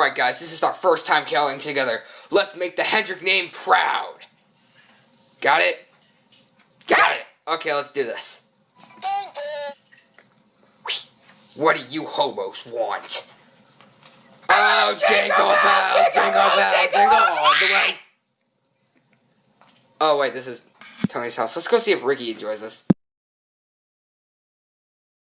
Alright, guys, this is our first time killing together. Let's make the Hendrick name proud. Got it? Got it! Okay, let's do this. What do you hobos want? Oh, jingle bells, jingle bells, jingle all the way. Oh, wait, this is Tony's house. Let's go see if Ricky enjoys this.